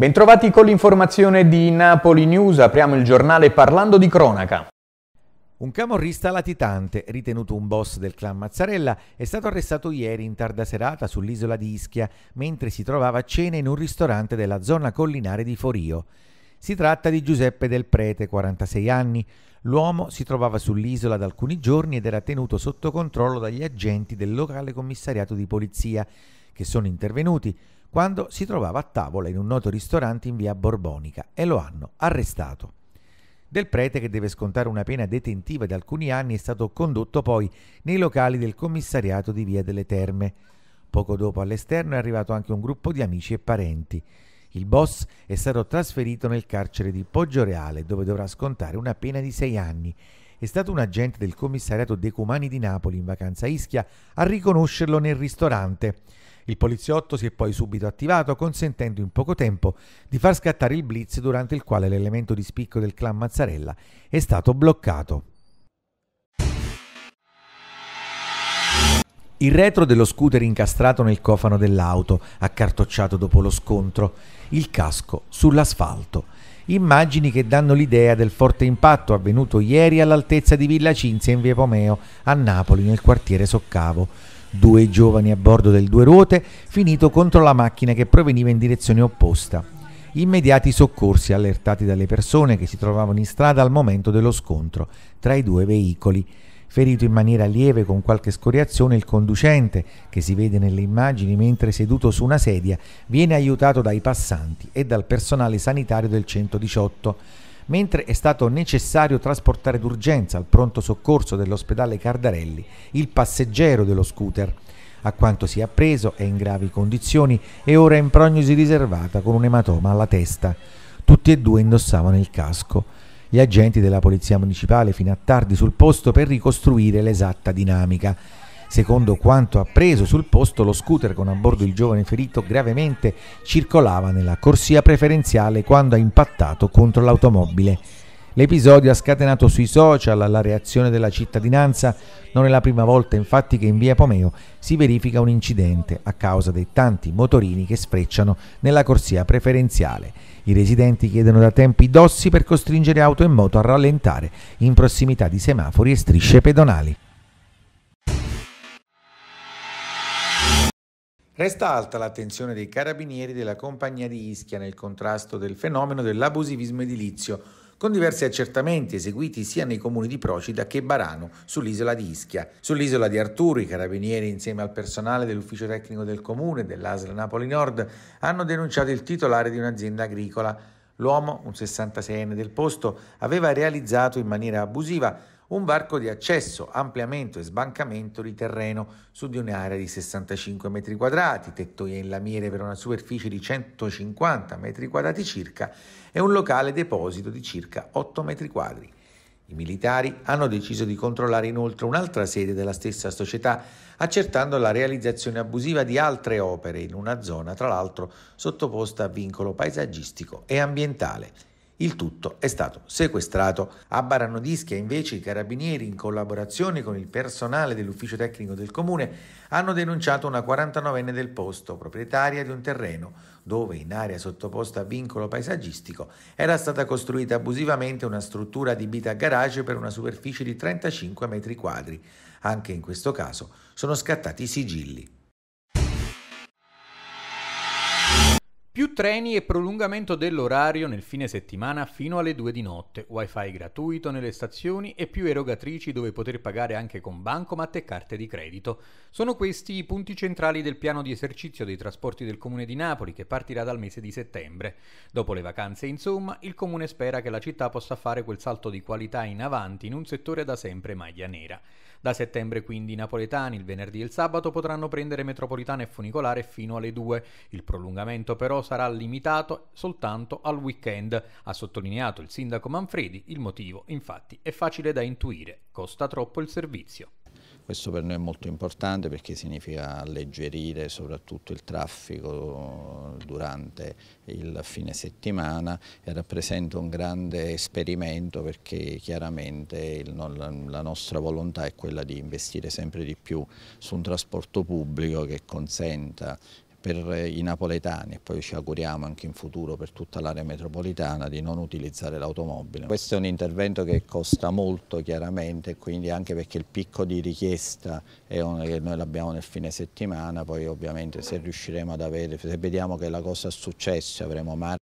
Bentrovati con l'informazione di Napoli News, apriamo il giornale parlando di cronaca. Un camorrista latitante, ritenuto un boss del clan Mazzarella, è stato arrestato ieri in tarda serata sull'isola di Ischia, mentre si trovava a cena in un ristorante della zona collinare di Forio. Si tratta di Giuseppe Del Prete, 46 anni. L'uomo si trovava sull'isola da alcuni giorni ed era tenuto sotto controllo dagli agenti del locale commissariato di polizia, che sono intervenuti quando si trovava a tavola in un noto ristorante in via Borbonica e lo hanno arrestato. Del prete, che deve scontare una pena detentiva di alcuni anni, è stato condotto poi nei locali del commissariato di Via delle Terme. Poco dopo all'esterno è arrivato anche un gruppo di amici e parenti. Il boss è stato trasferito nel carcere di Poggioreale, dove dovrà scontare una pena di sei anni. È stato un agente del commissariato Decumani di Napoli in vacanza a Ischia a riconoscerlo nel ristorante. Il poliziotto si è poi subito attivato, consentendo in poco tempo di far scattare il blitz durante il quale l'elemento di spicco del clan Mazzarella è stato bloccato. Il retro dello scooter incastrato nel cofano dell'auto, accartocciato dopo lo scontro, il casco sull'asfalto. Immagini che danno l'idea del forte impatto avvenuto ieri all'altezza di Villa Cinzia in via Pomeo, a Napoli, nel quartiere Soccavo due giovani a bordo del due ruote, finito contro la macchina che proveniva in direzione opposta. Immediati soccorsi allertati dalle persone che si trovavano in strada al momento dello scontro tra i due veicoli. Ferito in maniera lieve con qualche scoriazione il conducente, che si vede nelle immagini mentre seduto su una sedia, viene aiutato dai passanti e dal personale sanitario del 118 mentre è stato necessario trasportare d'urgenza al pronto soccorso dell'ospedale Cardarelli il passeggero dello scooter. A quanto si è appreso è in gravi condizioni e ora in prognosi riservata con un ematoma alla testa. Tutti e due indossavano il casco. Gli agenti della Polizia Municipale fino a tardi sul posto per ricostruire l'esatta dinamica. Secondo quanto appreso sul posto, lo scooter con a bordo il giovane ferito gravemente circolava nella corsia preferenziale quando ha impattato contro l'automobile. L'episodio ha scatenato sui social la reazione della cittadinanza. Non è la prima volta infatti che in via Pomeo si verifica un incidente a causa dei tanti motorini che sfrecciano nella corsia preferenziale. I residenti chiedono da tempo i dossi per costringere auto e moto a rallentare in prossimità di semafori e strisce pedonali. Resta alta l'attenzione dei carabinieri della compagnia di Ischia nel contrasto del fenomeno dell'abusivismo edilizio, con diversi accertamenti eseguiti sia nei comuni di Procida che Barano, sull'isola di Ischia. Sull'isola di Arturo i carabinieri insieme al personale dell'ufficio tecnico del comune e dell'ASL Napoli Nord hanno denunciato il titolare di un'azienda agricola. L'uomo, un 66enne del posto, aveva realizzato in maniera abusiva un varco di accesso, ampliamento e sbancamento di terreno su di un'area di 65 metri quadrati, tettoie in lamiere per una superficie di 150 metri quadrati circa e un locale deposito di circa 8 metri quadri. I militari hanno deciso di controllare inoltre un'altra sede della stessa società, accertando la realizzazione abusiva di altre opere in una zona, tra l'altro sottoposta a vincolo paesaggistico e ambientale. Il tutto è stato sequestrato. A Barano d'Ischia invece i carabinieri in collaborazione con il personale dell'ufficio tecnico del comune hanno denunciato una 49enne del posto, proprietaria di un terreno dove in area sottoposta a vincolo paesaggistico era stata costruita abusivamente una struttura adibita a garage per una superficie di 35 metri quadri. Anche in questo caso sono scattati i sigilli. Più treni e prolungamento dell'orario nel fine settimana fino alle 2 di notte, wifi gratuito nelle stazioni e più erogatrici dove poter pagare anche con bancomat e carte di credito. Sono questi i punti centrali del piano di esercizio dei trasporti del Comune di Napoli che partirà dal mese di settembre. Dopo le vacanze, insomma, il Comune spera che la città possa fare quel salto di qualità in avanti in un settore da sempre maglia nera. Da settembre quindi i napoletani il venerdì e il sabato potranno prendere metropolitana e funicolare fino alle 2. Il prolungamento però sarà limitato soltanto al weekend, ha sottolineato il sindaco Manfredi. Il motivo infatti è facile da intuire, costa troppo il servizio. Questo per noi è molto importante perché significa alleggerire soprattutto il traffico durante il fine settimana e rappresenta un grande esperimento perché chiaramente il, la nostra volontà è quella di investire sempre di più su un trasporto pubblico che consenta per i napoletani e poi ci auguriamo anche in futuro per tutta l'area metropolitana di non utilizzare l'automobile. Questo è un intervento che costa molto chiaramente, quindi anche perché il picco di richiesta è uno che noi l'abbiamo nel fine settimana, poi ovviamente se riusciremo ad avere, se vediamo che la cosa è successa avremo margine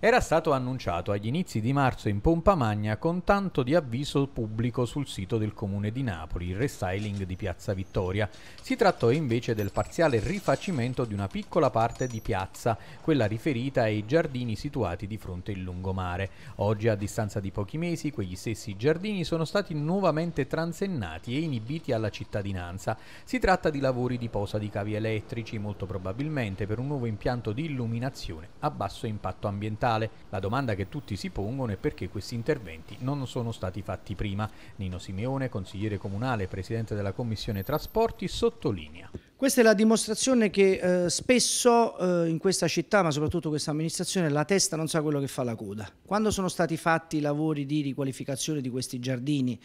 Era stato annunciato agli inizi di marzo in pompa magna con tanto di avviso pubblico sul sito del comune di Napoli, il restyling di Piazza Vittoria. Si trattò invece del parziale rifacimento di una piccola parte di piazza, quella riferita ai giardini situati di fronte il lungomare. Oggi, a distanza di pochi mesi, quegli stessi giardini sono stati nuovamente transennati e inibiti alla cittadinanza. Si tratta di lavori di posa di cavi elettrici, molto probabilmente per un nuovo impianto di illuminazione a basso impatto ambientale ambientale. La domanda che tutti si pongono è perché questi interventi non sono stati fatti prima. Nino Simeone, consigliere comunale e presidente della Commissione Trasporti, sottolinea. Questa è la dimostrazione che eh, spesso eh, in questa città, ma soprattutto questa amministrazione, la testa non sa quello che fa la coda. Quando sono stati fatti i lavori di riqualificazione di questi giardini,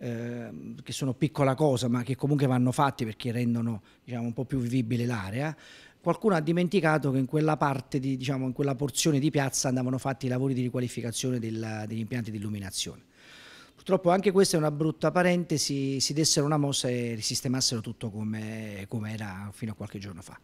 eh, che sono piccola cosa, ma che comunque vanno fatti perché rendono diciamo, un po' più vivibile l'area, qualcuno ha dimenticato che in quella parte, di, diciamo, in quella porzione di piazza andavano fatti i lavori di riqualificazione del, degli impianti di illuminazione. Purtroppo anche questa è una brutta parentesi, si dessero una mossa e risistemassero tutto come, come era fino a qualche giorno fa.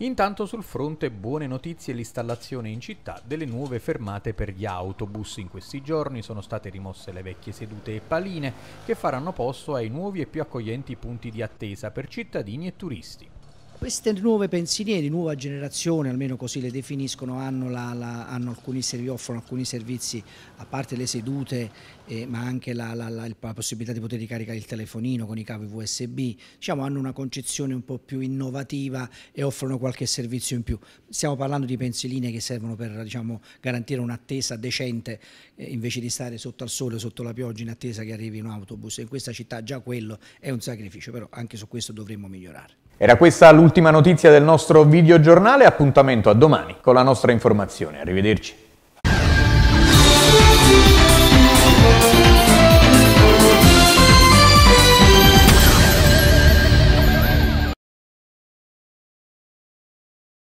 Intanto sul fronte buone notizie l'installazione in città delle nuove fermate per gli autobus. In questi giorni sono state rimosse le vecchie sedute e paline che faranno posto ai nuovi e più accoglienti punti di attesa per cittadini e turisti. Queste nuove pensilie di nuova generazione, almeno così le definiscono, hanno, la, la, hanno alcuni offrono alcuni servizi, a parte le sedute, eh, ma anche la, la, possibilità di poter ricaricare il telefonino con i cavi USB, diciamo, hanno una concezione un po' più innovativa e offrono qualche servizio in più. Stiamo parlando di pensiline che servono per diciamo, garantire un'attesa decente eh, invece di stare sotto al sole, sotto la pioggia in attesa che arrivi un autobus. In questa città già quello è un sacrificio, però anche su questo dovremmo migliorare. Era questa l'ultima notizia del nostro videogiornale, appuntamento a domani con la nostra informazione. Arrivederci.